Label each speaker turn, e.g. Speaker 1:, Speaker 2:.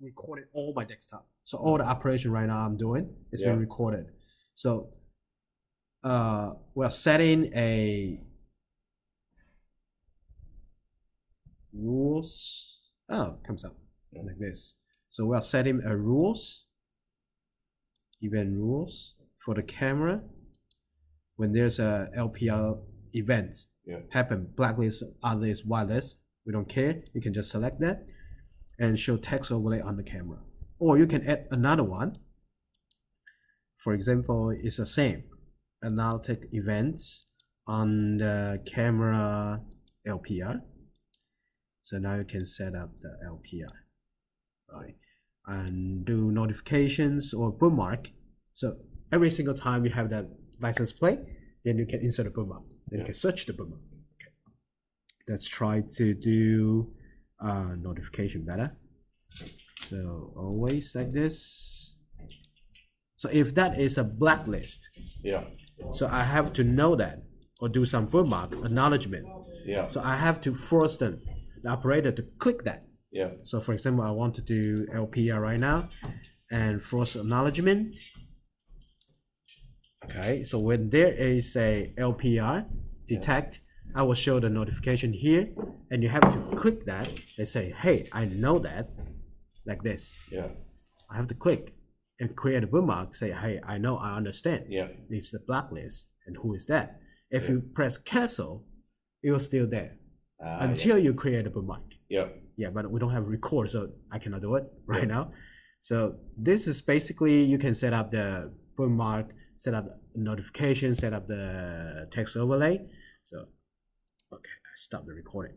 Speaker 1: recorded all my desktop. So all the operation right now I'm doing is
Speaker 2: Yeah.
Speaker 1: being recorded. So uh, we're setting a rules. Oh, comes up
Speaker 2: Yeah.
Speaker 1: like this. So we're setting a rules, event rules for the camera. When there's a LPR event
Speaker 2: Yeah.
Speaker 1: happen, blacklist, others, whitelist, we don't care. You can just select that and show text overlay on the camera. Or you can add another one. For example, it's the same. And now take events on the camera LPR. So now you can set up the LPR, right? And do notifications or bookmark. So every single time you have that license plate, then you can insert a bookmark. Then you can search the bookmark. Okay. Let's try to do uh, notification better. So always like this. So if that is a blacklist,
Speaker 2: Yeah.
Speaker 1: so I have to know that or do some bookmark acknowledgement.
Speaker 2: Yeah.
Speaker 1: So I have to force them, the operator to click that.
Speaker 2: Yeah.
Speaker 1: So for example, I want to do LPR right now and force acknowledgement. Okay, so when there is a LPR detect, I will show the notification here and you have to click that and say, hey, I know that, like this.
Speaker 2: Yeah.
Speaker 1: I have to click and create a bookmark, say, hey, I know, I understand.
Speaker 2: Yeah.
Speaker 1: It's the blacklist and who is that? If
Speaker 2: Yeah.
Speaker 1: you press cancel, it was still there
Speaker 2: Ah,
Speaker 1: until you create a bookmark
Speaker 2: Yeah.
Speaker 1: yeah but we don't have record so i cannot do it right
Speaker 2: Yeah.
Speaker 1: now so this is basically you can set up the bookmark set up notification set up the text overlay so okay i stop the recording